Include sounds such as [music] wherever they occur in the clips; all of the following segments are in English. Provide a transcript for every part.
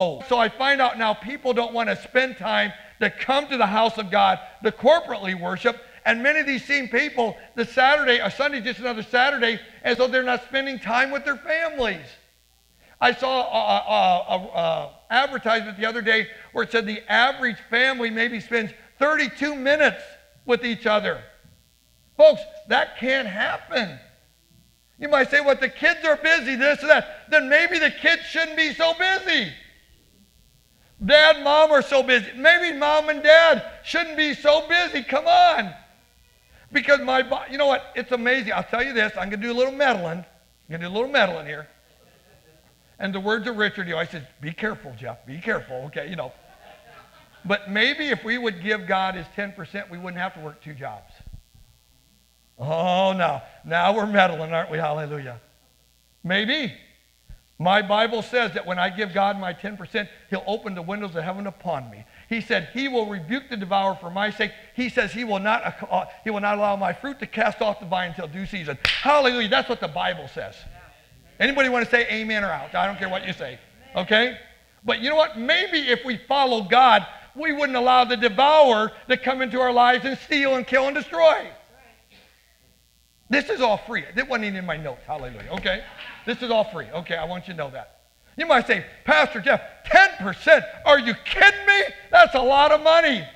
Oh, so I find out now people don't want to spend time to come to the house of God to corporately worship. And many of these same people, the Saturday, or Sunday, just another Saturday, as though they're not spending time with their families. I saw an advertisement the other day where it said the average family maybe spends 32 minutes with each other. Folks, that can't happen. You might say, well, the kids are busy, this and that. Then maybe the kids shouldn't be so busy. Dad mom are so busy. Maybe mom and dad shouldn't be so busy. Come on. Because my, you know what? It's amazing. I'll tell you this. I'm going to do a little meddling. I'm going to do a little meddling here. And the words of Richard, you know, I said, be careful, Jeff. Be careful. Okay, you know. But maybe if we would give God his 10%, we wouldn't have to work two jobs. Oh, no. Now we're meddling, aren't we? Hallelujah. Maybe. My Bible says that when I give God my 10%, he'll open the windows of heaven upon me. He said, He will rebuke the devourer for my sake. He says, He will not, uh, he will not allow my fruit to cast off the vine until due season. Hallelujah. That's what the Bible says. Anybody want to say amen or out? I don't care what you say. Okay? But you know what? Maybe if we follow God, we wouldn't allow the devourer to come into our lives and steal and kill and destroy. This is all free. It wasn't even in my notes. Hallelujah. Okay? This is all free. Okay, I want you to know that. You might say, Pastor Jeff, 10%? Are you kidding me? That's a lot of money.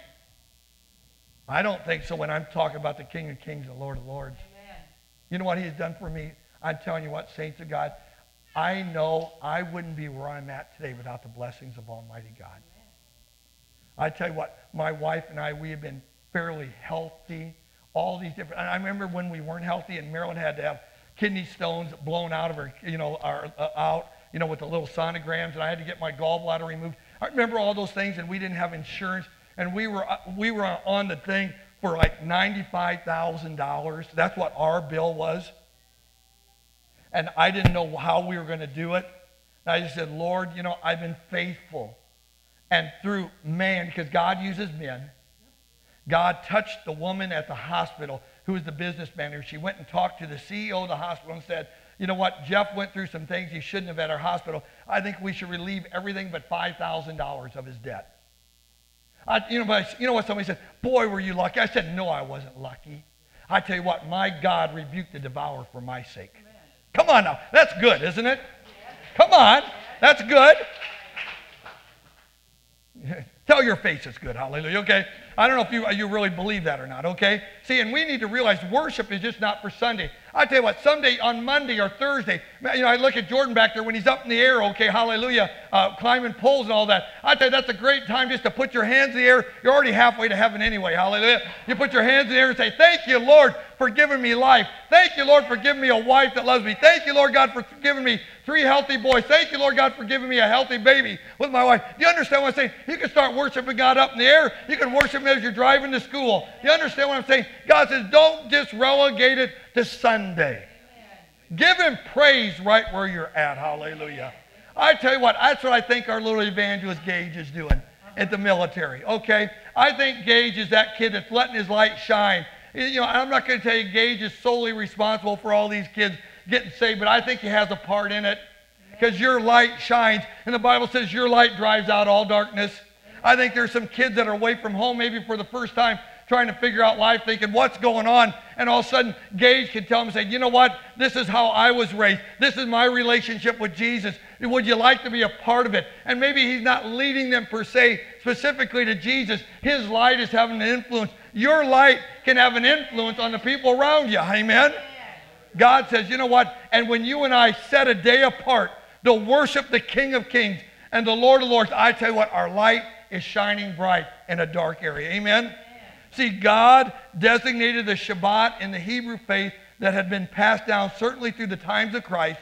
I don't think so when I'm talking about the King of Kings and the Lord of Lords. Amen. You know what he's done for me? I'm telling you what, saints of God, I know I wouldn't be where I'm at today without the blessings of Almighty God. Amen. I tell you what, my wife and I, we have been fairly healthy all these different. I remember when we weren't healthy and Marilyn had to have kidney stones blown out of her, you know, our, uh, out, you know, with the little sonograms, and I had to get my gallbladder removed. I remember all those things, and we didn't have insurance, and we were uh, we were on the thing for like ninety-five thousand dollars. That's what our bill was, and I didn't know how we were going to do it. And I just said, Lord, you know, I've been faithful, and through man, because God uses men God touched the woman at the hospital who was the business manager. She went and talked to the CEO of the hospital and said, you know what, Jeff went through some things he shouldn't have at our hospital. I think we should relieve everything but $5,000 of his debt. I, you, know, but, you know what somebody said? Boy, were you lucky. I said, no, I wasn't lucky. I tell you what, my God rebuked the devourer for my sake. Amen. Come on now. That's good, isn't it? Come on. That's good. [laughs] Tell your face it's good. Hallelujah. Okay? I don't know if you, you really believe that or not, okay? See, and we need to realize worship is just not for Sunday. I tell you what, someday on Monday or Thursday, you know, I look at Jordan back there when he's up in the air, okay, hallelujah, uh, climbing poles and all that. I tell you, that's a great time just to put your hands in the air. You're already halfway to heaven anyway, hallelujah. You put your hands in the air and say, Thank you, Lord, for giving me life. Thank you, Lord, for giving me a wife that loves me. Thank you, Lord God, for giving me three healthy boys. Thank you, Lord God, for giving me a healthy baby with my wife. Do you understand what I'm saying? You can start worshiping God up in the air. You can worship Him as you're driving to school. You understand what I'm saying? God says, don't just relegate it to Sunday. Give Him praise right where you're at. Hallelujah. I tell you what, that's what I think our little evangelist Gage is doing at the military. Okay? I think Gage is that kid that's letting his light shine you know, I'm not going to tell you Gage is solely responsible for all these kids getting saved, but I think he has a part in it because your light shines. And the Bible says your light drives out all darkness. I think there's some kids that are away from home maybe for the first time trying to figure out life, thinking, what's going on? And all of a sudden, Gage can tell them, say, you know what? This is how I was raised. This is my relationship with Jesus. Would you like to be a part of it? And maybe he's not leading them per se specifically to Jesus. His light is having an influence. Your light can have an influence on the people around you. Amen? God says, you know what? And when you and I set a day apart to worship the King of Kings and the Lord of Lords, I tell you what, our light is shining bright in a dark area. Amen? See, God designated the Shabbat in the Hebrew faith that had been passed down certainly through the times of Christ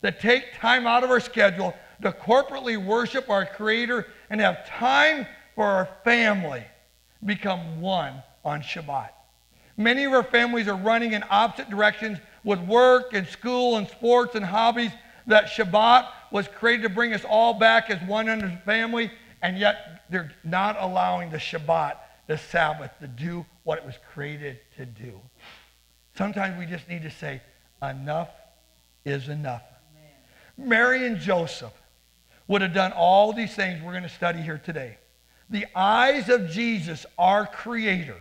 that take time out of our schedule to corporately worship our Creator and have time for our family become one on Shabbat. Many of our families are running in opposite directions with work and school and sports and hobbies. That Shabbat was created to bring us all back as one under the family, and yet they're not allowing the Shabbat, the Sabbath, to do what it was created to do. Sometimes we just need to say, enough is enough. Mary and Joseph would have done all these things we're going to study here today, the eyes of Jesus, our Creator,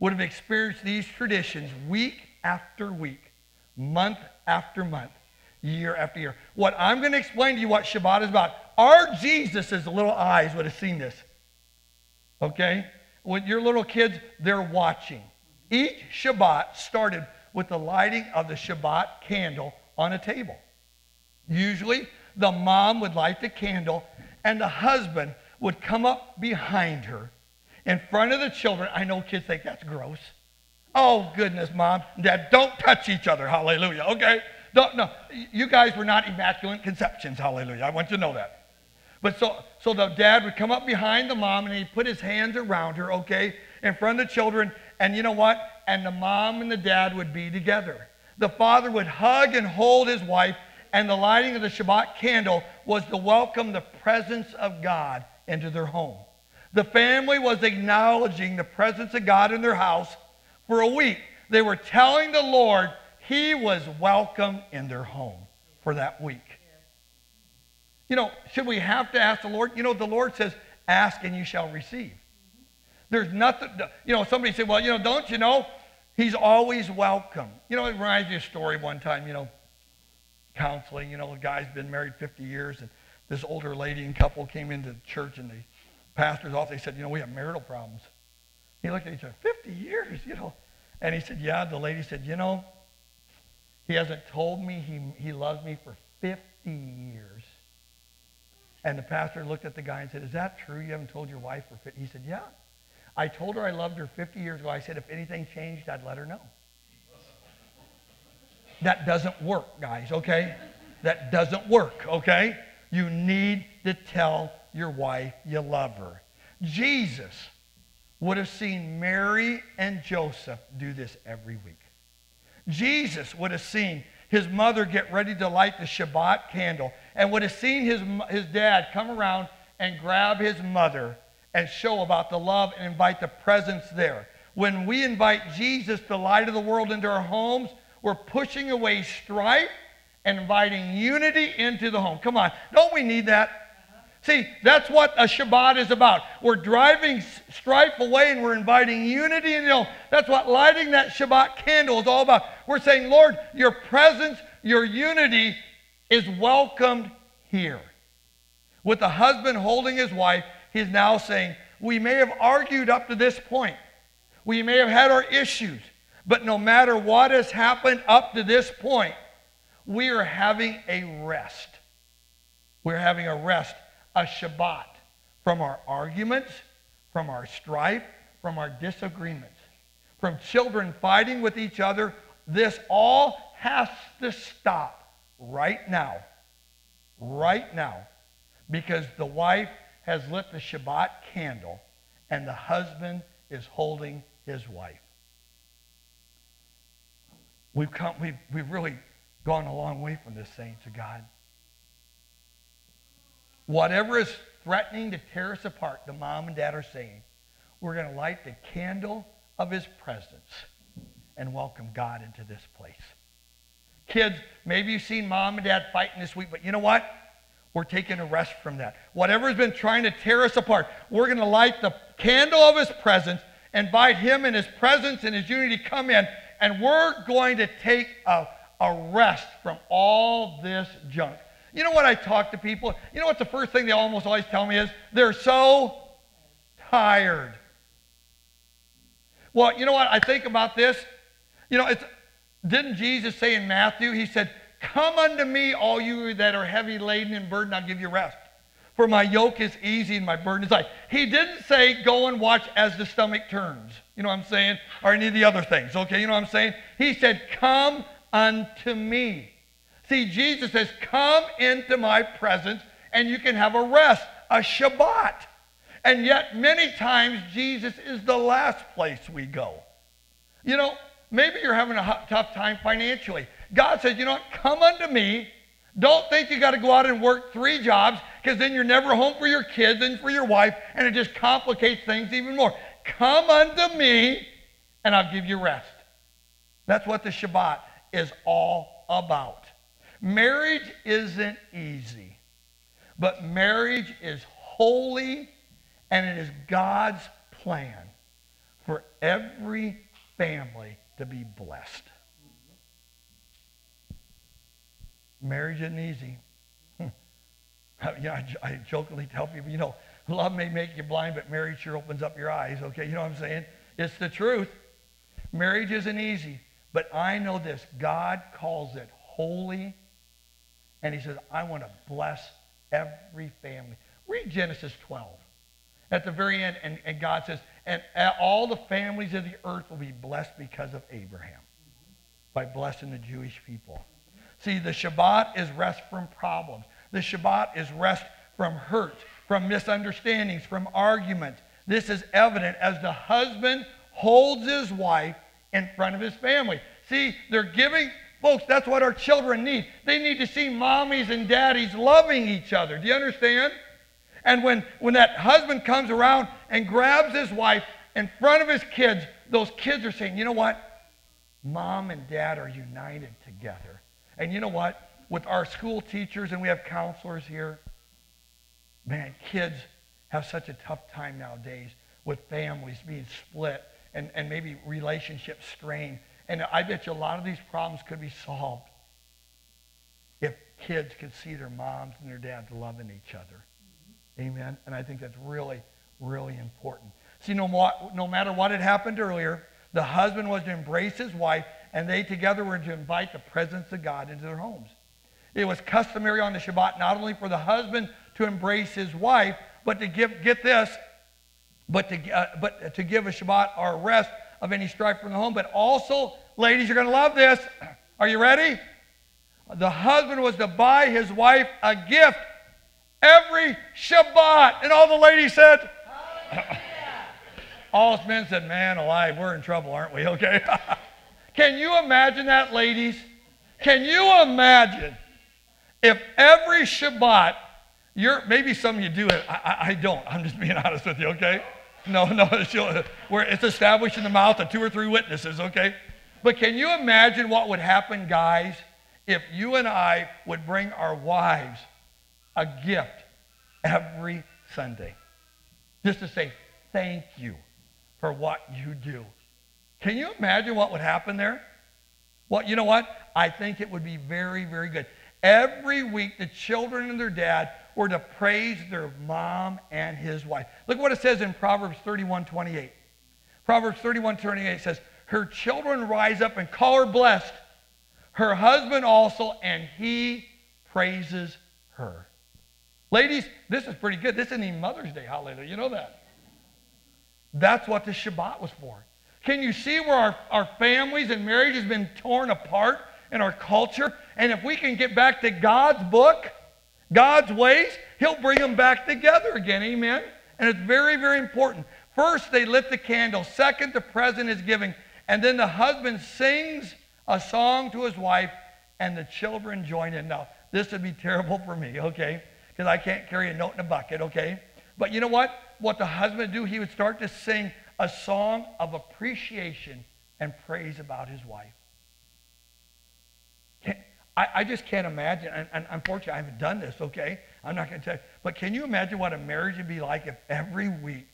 would have experienced these traditions week after week, month after month, year after year. What I'm going to explain to you what Shabbat is about. Our Jesus' little eyes would have seen this. Okay? When your little kids, they're watching. Each Shabbat started with the lighting of the Shabbat candle on a table. Usually, the mom would light the candle, and the husband would come up behind her in front of the children. I know kids think that's gross. Oh, goodness, mom, dad, don't touch each other. Hallelujah. Okay? Don't, no, you guys were not immaculate conceptions. Hallelujah. I want you to know that. But so, so the dad would come up behind the mom and he'd put his hands around her, okay, in front of the children. And you know what? And the mom and the dad would be together. The father would hug and hold his wife, and the lighting of the Shabbat candle was to welcome the presence of God into their home. The family was acknowledging the presence of God in their house for a week. They were telling the Lord he was welcome in their home for that week. You know, should we have to ask the Lord? You know, the Lord says, ask and you shall receive. There's nothing, you know, somebody said, well, you know, don't you know? He's always welcome. You know, it reminds me of a story one time, you know, counseling, you know, a guy's been married 50 years and this older lady and couple came into the church and the pastor's office, they said, you know, we have marital problems. He looked at each other, 50 years, you know. And he said, yeah. The lady said, you know, he hasn't told me he, he loves me for 50 years. And the pastor looked at the guy and said, is that true? You haven't told your wife for 50? He said, yeah. I told her I loved her 50 years ago. I said, if anything changed, I'd let her know. That doesn't work, guys, okay? That doesn't work, okay? You need to tell your wife you love her. Jesus would have seen Mary and Joseph do this every week. Jesus would have seen his mother get ready to light the Shabbat candle and would have seen his, his dad come around and grab his mother and show about the love and invite the presence there. When we invite Jesus, the light of the world, into our homes, we're pushing away strife and inviting unity into the home. Come on, don't we need that? See, that's what a Shabbat is about. We're driving strife away and we're inviting unity in the home. That's what lighting that Shabbat candle is all about. We're saying, Lord, your presence, your unity is welcomed here. With the husband holding his wife, he's now saying, We may have argued up to this point, we may have had our issues, but no matter what has happened up to this point, we are having a rest. We're having a rest, a Shabbat from our arguments, from our strife, from our disagreements, from children fighting with each other. This all has to stop right now. Right now. Because the wife has lit the Shabbat candle and the husband is holding his wife. We've, come, we've, we've really gone a long way from this, saints of God. Whatever is threatening to tear us apart, the mom and dad are saying, we're going to light the candle of his presence and welcome God into this place. Kids, maybe you've seen mom and dad fighting this week, but you know what? We're taking a rest from that. Whatever has been trying to tear us apart, we're going to light the candle of his presence, invite him and his presence and his unity to come in, and we're going to take a, a rest from all this junk. You know what I talk to people? You know what the first thing they almost always tell me is? They're so tired. Well, you know what? I think about this. You know, it's, didn't Jesus say in Matthew, he said, Come unto me, all you that are heavy laden and burdened, I'll give you rest. For my yoke is easy and my burden is light. He didn't say, Go and watch as the stomach turns. You know what I'm saying? Or any of the other things. Okay, you know what I'm saying? He said, Come unto me. See, Jesus says, Come into my presence and you can have a rest, a Shabbat. And yet, many times, Jesus is the last place we go. You know, maybe you're having a tough time financially. God says, You know what? Come unto me. Don't think you got to go out and work three jobs because then you're never home for your kids and for your wife, and it just complicates things even more. Come unto me, and I'll give you rest. That's what the Shabbat is all about. Marriage isn't easy. But marriage is holy and it is God's plan for every family to be blessed. Marriage isn't easy. [laughs] yeah, I, I jokingly tell people, you know, love may make you blind, but marriage sure opens up your eyes. Okay, you know what I'm saying? It's the truth. Marriage isn't easy, but I know this. God calls it holy, and He says, I want to bless every family. Read Genesis 12. At the very end, and, and God says, and all the families of the earth will be blessed because of Abraham by blessing the Jewish people. See, the Shabbat is rest from problems. The Shabbat is rest from hurt, from misunderstandings, from arguments. This is evident as the husband holds his wife in front of his family. See, they're giving, folks, that's what our children need. They need to see mommies and daddies loving each other. Do you understand? And when, when that husband comes around and grabs his wife in front of his kids, those kids are saying, you know what? Mom and dad are united together. And you know what? With our school teachers, and we have counselors here, man, kids have such a tough time nowadays with families being split and, and maybe relationships strained. And I bet you a lot of these problems could be solved if kids could see their moms and their dads loving each other. Amen. And I think that's really, really important. See, no, no matter what had happened earlier, the husband was to embrace his wife, and they together were to invite the presence of God into their homes. It was customary on the Shabbat not only for the husband to embrace his wife, but to give, get this, but to, uh, but to give a Shabbat or rest of any strife from the home. But also, ladies, you're going to love this. [clears throat] Are you ready? The husband was to buy his wife a gift every Shabbat. And all the ladies said, [clears throat] all us men said, man alive, we're in trouble, aren't we? [laughs] Okay. [laughs] Can you imagine that, ladies? Can you imagine if every Shabbat, you're, maybe some of you do it, I, I, I don't. I'm just being honest with you, okay? No, [laughs] no, where it's established in the mouth of two or three witnesses, okay? But can you imagine what would happen, guys, if you and I would bring our wives a gift every Sunday. Just to say thank you for what you do. Can you imagine what would happen there? Well, you know what? I think it would be very, very good. Every week, the children and their dad were to praise their mom and his wife. Look what it says in Proverbs 31 28. Proverbs 31 28 says, Her children rise up and call her blessed, her husband also, and he praises her. Ladies, this is pretty good. This isn't even Mother's Day. Hallelujah. You know that. That's what the Shabbat was for. Can you see where our, our families and marriage has been torn apart in our culture? And if we can get back to God's book, God's ways, He'll bring them back together again. Amen? And it's very, very important. First, they lit the candle. Second, the present is giving. And then the husband sings a song to his wife, and the children join in. Now, this would be terrible for me, okay? because I can't carry a note in a bucket, okay? But you know what? What the husband would do, he would start to sing a song of appreciation and praise about his wife. I, I, just can't imagine, and, and, unfortunately, I haven't done this, okay? I'm not going to tell you. But can you imagine what a marriage would be like if every week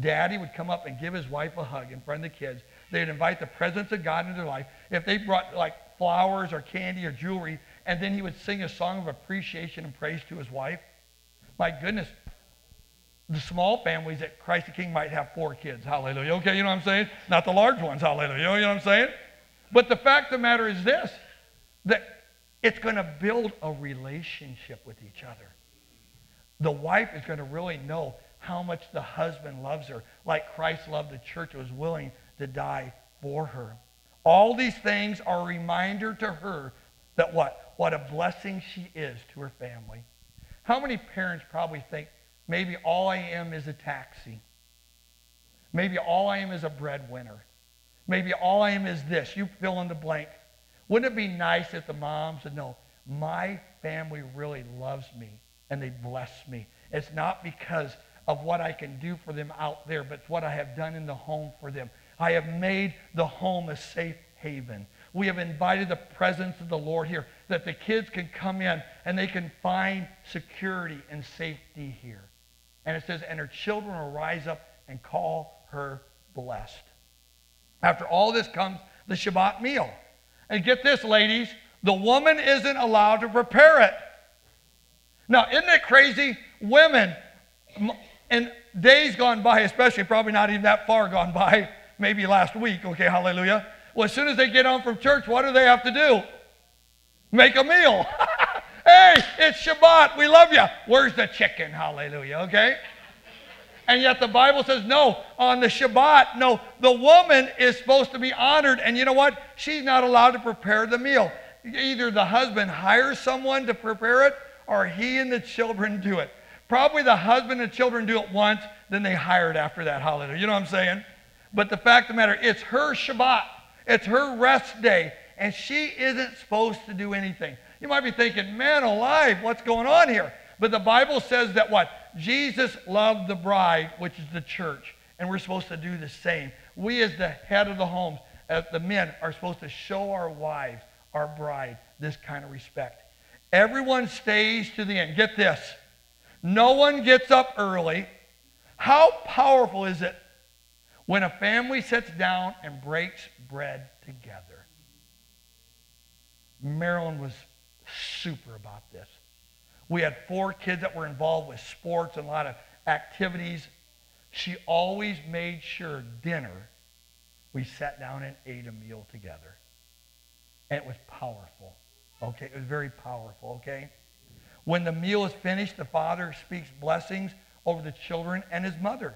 daddy would come up and give his wife a hug in front of the kids? They'd invite the presence of God into their life. If they brought like flowers or candy or jewelry, and then he would sing a song of appreciation and praise to his wife. My goodness, the small families at Christ the King might have four kids. Hallelujah. Okay, you know what I'm saying? Not the large ones. Hallelujah. You know what I'm saying? But the fact of the matter is this that it's going to build a relationship with each other. The wife is going to really know how much the husband loves her, like Christ loved the church, was willing to die for her. All these things are a reminder to her that what? what a blessing she is to her family. How many parents probably think maybe all I am is a taxi? Maybe all I am is a breadwinner. Maybe all I am is this. You fill in the blank. Wouldn't it be nice if the moms would know my family really loves me and they bless me? It's not because of what I can do for them out there, but what I have done in the home for them. I have made the home a safe haven We have invited the presence of the Lord here, that the kids can come in and they can find security and safety here. And it says, and her children will rise up and call her blessed. After all this comes the Shabbat meal. And get this, ladies, the woman isn't allowed to prepare it. Now, isn't it crazy? Women, in days gone by, especially probably not even that far gone by, [laughs] maybe last week, okay, hallelujah. Well, as soon as they get home from church, what do they have to do? Make a meal. [laughs] hey, it's Shabbat. We love you. Where's the chicken? Hallelujah, okay? And yet the Bible says, no, on the Shabbat, no, the woman is supposed to be honored. And you know what? She's not allowed to prepare the meal. Either the husband hires someone to prepare it or he and the children do it. Probably the husband and children do it once, then they hire it after that holiday. You know what I'm saying? But the fact of the matter, it's her Shabbat. It's her rest day, and she isn't supposed to do anything. You might be thinking, man alive, what's going on here? But the Bible says that what? Jesus loved the bride, which is the church, and we're supposed to do the same. We, as the head of the home, as the men, are supposed to show our wives, our bride, this kind of respect. Everyone stays to the end. Get this no one gets up early. How powerful is it when a family sits down and breaks bread together? Marilyn was super about this. We had four kids that were involved with sports and a lot of activities. She always made sure dinner we sat down and ate a meal together. And it was powerful. Okay, it was very powerful, okay? When the meal is finished, the father speaks blessings over the children and his mother.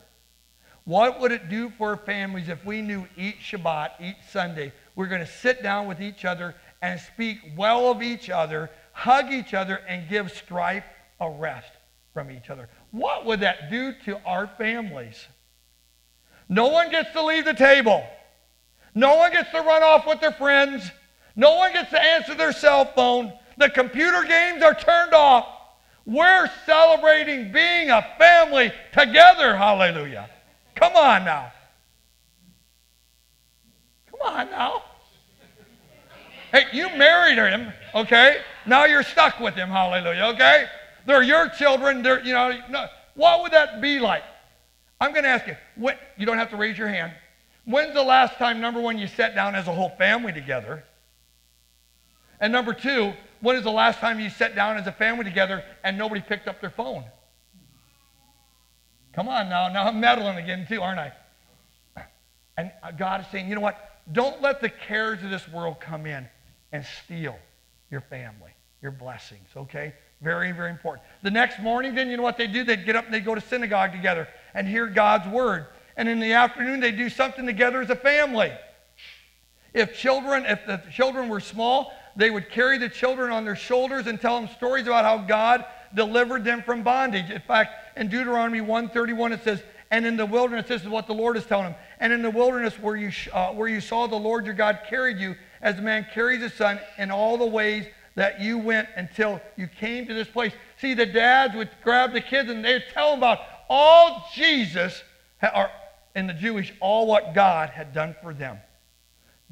What would it do for families if we knew each Shabbat, each Sunday, we're going to sit down with each other and speak well of each other, hug each other, and give strife a rest from each other? What would that do to our families? No one gets to leave the table. No one gets to run off with their friends. No one gets to answer their cell phone. The computer games are turned off. We're celebrating being a family together. Hallelujah. Come on now. Come on now. Hey, you married him, okay? Now you're stuck with him. Hallelujah, okay? They're your children. They're, you know, what would that be like? I'm going to ask you. You don't have to raise your hand. When's the last time, number one, you sat down as a whole family together? And number two, when is the last time you sat down as a family together and nobody picked up their phone? Come on now. Now I'm meddling again, too, aren't I? And God is saying, you know what? Don't let the cares of this world come in and steal your family, your blessings, okay? Very, very important. The next morning, then, you know what they do? They'd get up and they'd go to synagogue together and hear God's word. And in the afternoon, they'd do something together as a family. If children, if the children were small, they would carry the children on their shoulders and tell them stories about how God delivered them from bondage. In fact, in Deuteronomy 131, it says, and in the wilderness, this is what the Lord is telling them. And in the wilderness where you, uh, where you saw the Lord your God carried you, as a man carries his son, in all the ways that you went until you came to this place. See, the dads would grab the kids and they'd tell them about all Jesus, or in the Jewish, all what God had done for them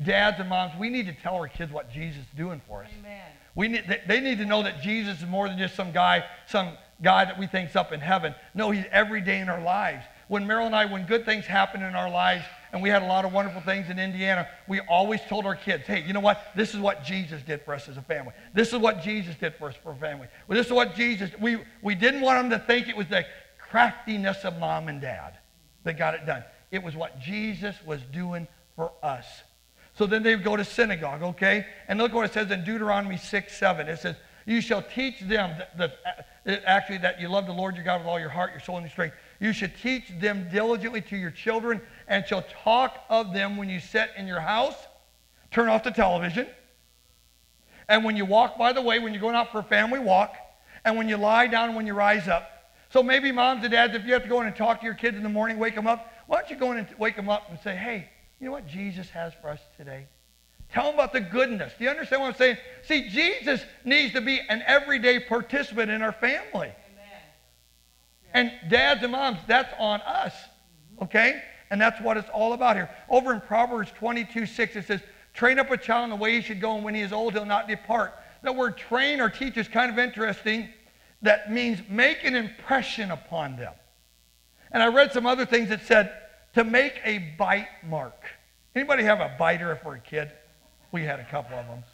dads and moms, we need to tell our kids what Jesus is doing for us. Amen. We need, they need to know that Jesus is more than just some guy, some guy that we think's up in heaven. No, he's every day in our lives. When Meryl and I, when good things happen in our lives, and we had a lot of wonderful things in Indiana, we always told our kids, hey, you know what? This is what Jesus did for us as a family. This is what Jesus did for us for a family. Well, this is what Jesus, we, we didn't want them to think it was the craftiness of mom and dad that got it done. It was what Jesus was doing for us. So then they go to synagogue, okay? And look what it says in Deuteronomy 6 7. It says, You shall teach them, that, that, uh, uh, actually, that you love the Lord your God with all your heart, your soul, and your strength. You should teach them diligently to your children and shall talk of them when you sit in your house. Turn off the television. And when you walk by the way, when you're going out for a family walk, and when you lie down and when you rise up. So maybe moms and dads, if you have to go in and talk to your kids in the morning, wake them up, why don't you go in and wake them up and say, hey, you know what Jesus has for us today? Tell them about the goodness. Do you understand what I'm saying? See, Jesus needs to be an everyday participant in our family. And dads and moms, that's on us. Okay? And that's what it's all about here. Over in Proverbs 22 6, it says, train up a child in the way he should go, and when he is old, he'll not depart. The word train or teach is kind of interesting. That means make an impression upon them. And I read some other things that said to make a bite mark. Anybody have a biter we're a kid? We had a couple of them.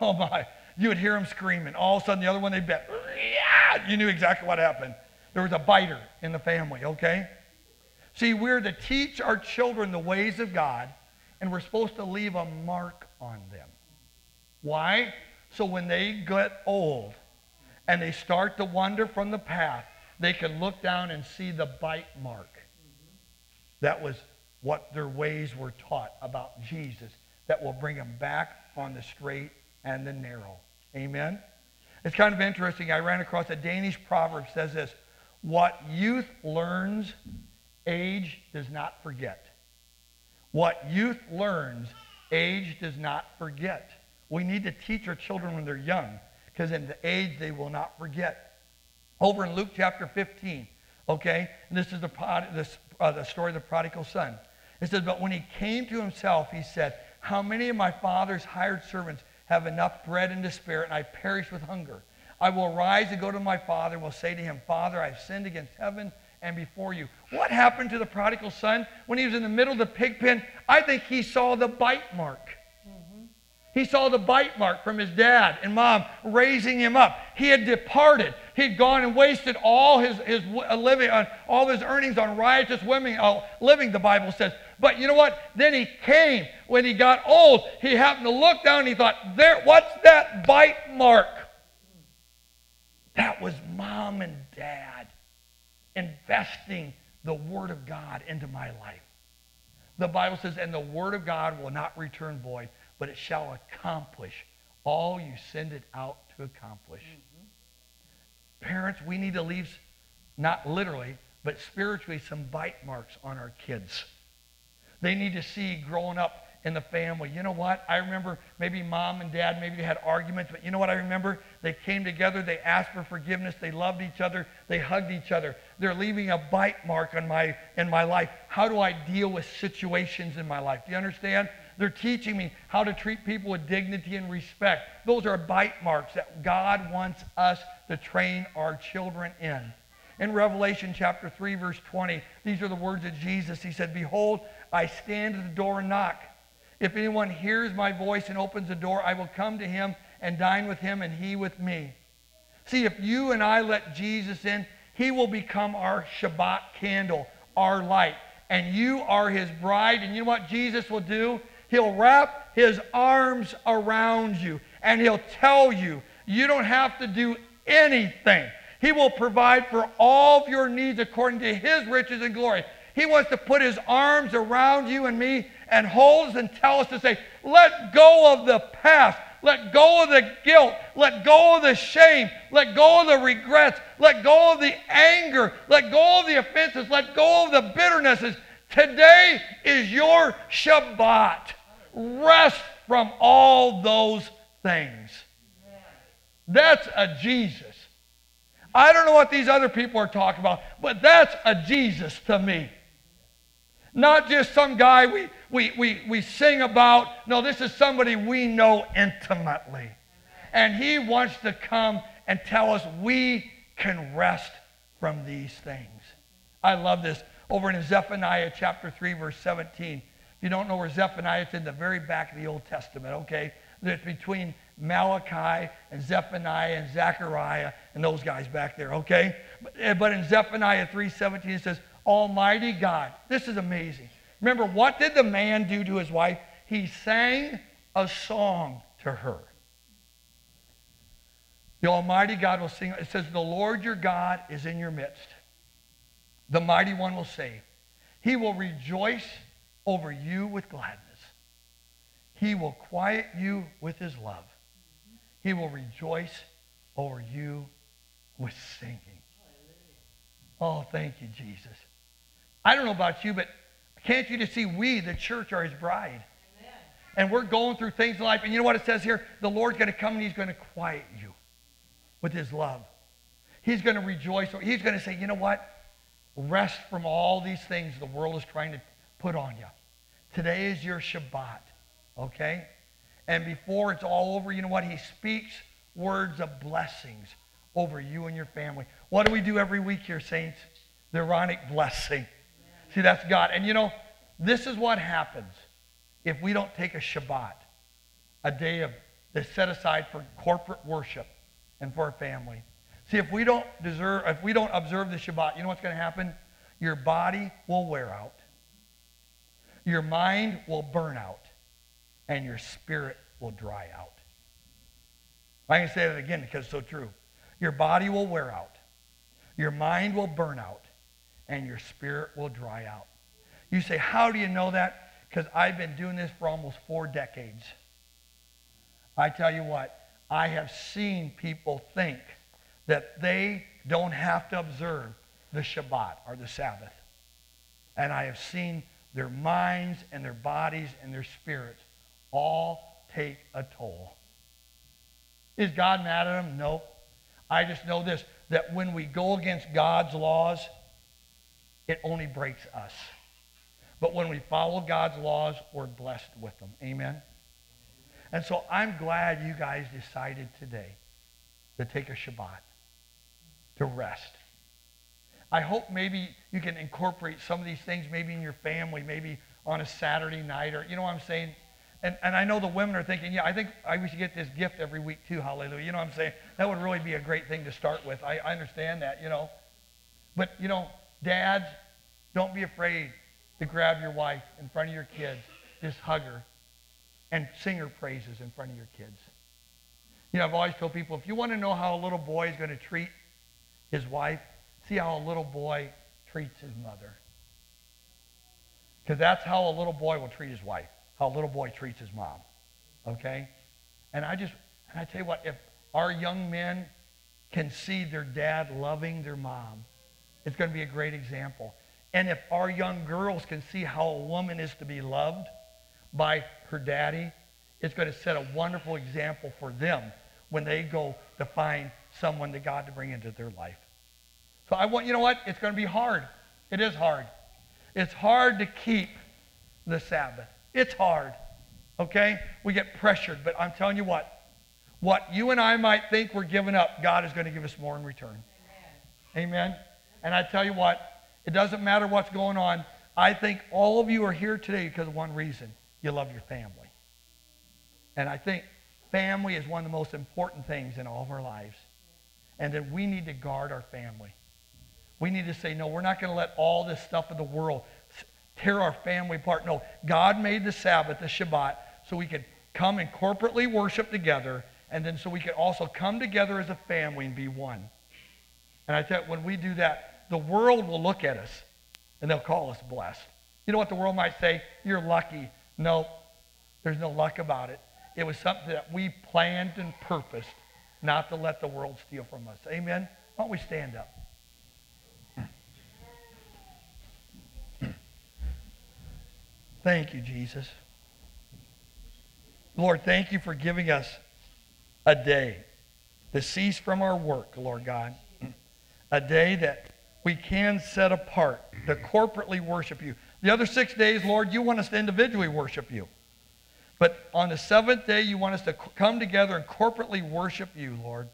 Oh my. You would hear them screaming. All of a sudden, the other one they bit. Yeah! You knew exactly what happened. There was a biter in the family, okay? See, we're to teach our children the ways of God, and we're supposed to leave a mark on them. Why? So when they get old and they start to wander from the path, they can look down and see the bite mark. That was what their ways were taught about Jesus that will bring them back on the straight and the narrow. Amen? It's kind of interesting. I ran across a Danish proverb says this, what youth learns age does not forget. What youth learns, age does not forget. We need to teach our children when they're young, because in the age they will not forget. Over in Luke chapter 15, okay, and this is the, this, uh, the story of the prodigal son. It says, But when he came to himself, he said, How many of my father's hired servants have enough bread and to spare, and I perish with hunger? I will rise and go to my father and will say to him, Father, I've sinned against heaven and before you. What happened to the prodigal son when he was in the middle of the pig pen? I think he saw the bite mark. Mm-hmm. He saw the bite mark from his dad and mom raising him up. He had departed. He'd gone and wasted all his, his uh, living on all his earnings on riotous women, uh, living, the Bible says. But you know what? Then he came when he got old. He happened to look down and he thought, there, what's that bite mark? That was mom and dad investing the Word of God into my life. The Bible says, and the Word of God will not return void, but it shall accomplish all you send it out to accomplish. Mm-hmm. Parents, we need to leave, not literally, but spiritually, some bite marks on our kids. They need to see growing up in the family. You know what? I remember maybe mom and dad, maybe they had arguments, but you know what I remember? They came together, they asked for forgiveness, they loved each other, they hugged each other. They're leaving a bite mark on my, in my life. How do I deal with situations in my life? Do you understand? They're teaching me how to treat people with dignity and respect. Those are bite marks that God wants us to train our children in. In Revelation chapter 3, verse 20, these are the words of Jesus. He said, Behold, I stand at the door and knock. If anyone hears my voice and opens the door, I will come to him and dine with him and he with me. See, if you and I let Jesus in, he will become our Shabbat candle, our light. And you are his bride. And you know what Jesus will do? He'll wrap his arms around you and he'll tell you, you don't have to do anything. He will provide for all of your needs according to his riches and glory. He wants to put his arms around you and me and holds and tells us to say, let go of the past. Let go of the guilt. Let go of the shame. Let go of the regrets. Let go of the anger. Let go of the offenses. Let go of the bitternesses. Today is your Shabbat. Rest from all those things. That's a Jesus. I don't know what these other people are talking about, but that's a Jesus to me. Not just some guy we, we, we, we sing about. No, this is somebody we know intimately. And he wants to come and tell us we can rest from these things. I love this. Over in Zephaniah chapter 3, verse 17. If you don't know where Zephaniah is, in the very back of the Old Testament, okay? It's between Malachi and Zephaniah and Zechariah and those guys back there, okay? But, eh, but in Zephaniah 3.17 it says, Almighty God. This is amazing. Remember, what did the man do to his wife? He sang a song to her. The Almighty God will sing. It says, The Lord your God is in your midst. The mighty one will save. He will rejoice over you with gladness. He will quiet you with his love. He will rejoice over you with singing. Oh, thank you, Jesus. I don't know about you, but can't you just see we, the church, are his bride? Amen. And we're going through things in life. And you know what it says here? The Lord's going to come and he's going to quiet you with his love. He's going to rejoice. He's going to say, you know what? Rest from all these things the world is trying to put on you. Today is your Shabbat. Okay? And before it's all over, you know what? He speaks words of blessings over you and your family. What do we do every week here, saints? The Aaronic blessing. See, that's God. And you know, this is what happens if we don't take a Shabbat, a day of that's set aside for corporate worship and for our family. See, if we don't deserve, if we don't observe the Shabbat, you know what's going to happen? Your body will wear out, your mind will burn out, and your spirit will dry out. I can say that again because it's so true. Your body will wear out, your mind will burn out, and your spirit will dry out. You say, How do you know that? Because I've been doing this for almost four decades. I tell you what, I have seen people think that they don't have to observe the Shabbat or the Sabbath. And I have seen their minds and their bodies and their spirits all take a toll. Is God mad at them? No. I just know this that when we go against God's laws, it only breaks us. But when we follow God's laws, we're blessed with them. Amen? And so I'm glad you guys decided today to take a Shabbat, to rest. I hope maybe you can incorporate some of these things maybe in your family, maybe on a Saturday night, or you know what I'm saying? And, and I know the women are thinking, yeah, I think I should get this gift every week too, hallelujah. You know what I'm saying? That would really be a great thing to start with. I, I understand that, you know. But, you know, dads, don't be afraid to grab your wife in front of your kids. Just hug her and sing her praises in front of your kids. You know, I've always told people, if you want to know how a little boy is going to treat his wife, see how a little boy treats his mother. Because that's how a little boy will treat his wife, how a little boy treats his mom. Okay? And I just, and I tell you what, if our young men can see their dad loving their mom, it's going to be a great example. And if our young girls can see how a woman is to be loved by her daddy, it's going to set a wonderful example for them when they go to find someone that God to bring into their life. So I want, you know what? It's going to be hard. It is hard. It's hard to keep the Sabbath. It's hard. Okay? We get pressured, but I'm telling you what. What you and I might think we're giving up, God is going to give us more in return. Amen. Amen. And I tell you what, it doesn't matter what's going on. I think all of you are here today because of one reason. You love your family. And I think family is one of the most important things in all of our lives. And that we need to guard our family. We need to say, no, we're not going to let all this stuff of the world tear our family apart. No, God made the Sabbath, the Shabbat, so we could come and corporately worship together, and then so we could also come together as a family and be one. And I you, when we do that, the world will look at us and they'll call us blessed. You know what the world might say? You're lucky. No, there's no luck about it. It was something that we planned and purposed not to let the world steal from us. Amen? Why don't we stand up? [clears throat] Thank you, Jesus. Lord, thank you for giving us a day to cease from our work, Lord God. A day that we can set apart to corporately worship you. The other six days, Lord, you want us to individually worship you. But on the seventh day, you want us to come together and corporately worship you, Lord.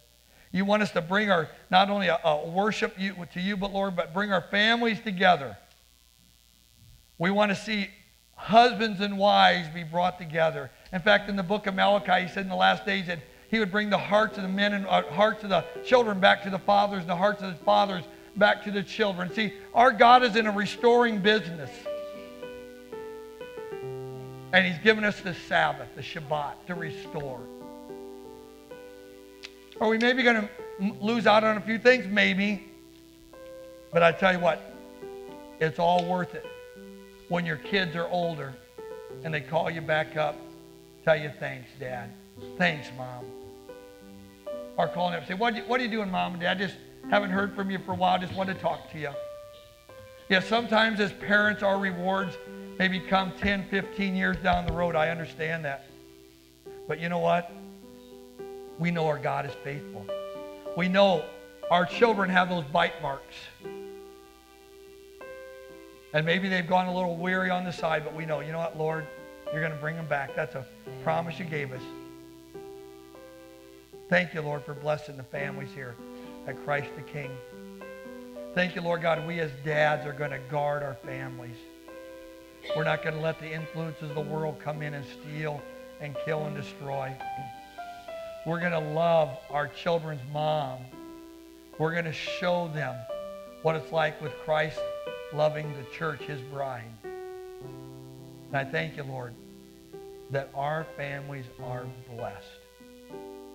You want us to bring our, not only a, a worship you, to you, but Lord, but bring our families together. We want to see husbands and wives be brought together. In fact, in the book of Malachi, he said in the last days that he would bring the hearts of the men and uh, hearts of the children back to the fathers, and the hearts of the fathers back to the children. See, our God is in a restoring business. And he's given us the Sabbath, the Shabbat, to restore. Are we maybe going to lose out on a few things? Maybe. But I tell you what, it's all worth it when your kids are older and they call you back up, tell you thanks, Dad. Thanks, Mom. Or calling up and say, what what are you doing, Mom and Dad? Just haven't heard from you for a while. Just want to talk to you. Yeah, sometimes as parents, our rewards maybe come 10, 15 years down the road. I understand that. But you know what? We know our God is faithful. We know our children have those bite marks. And maybe they've gone a little weary on the side, but we know, you know what, Lord? You're going to bring them back. That's a promise you gave us. Thank you, Lord, for blessing the families here at Christ the King. Thank you, Lord God. We as dads are going to guard our families. We're not going to let the influences of the world come in and steal and kill and destroy. We're going to love our children's mom. We're going to show them what it's like with Christ loving the church, his bride. And I thank you, Lord, that our families are blessed.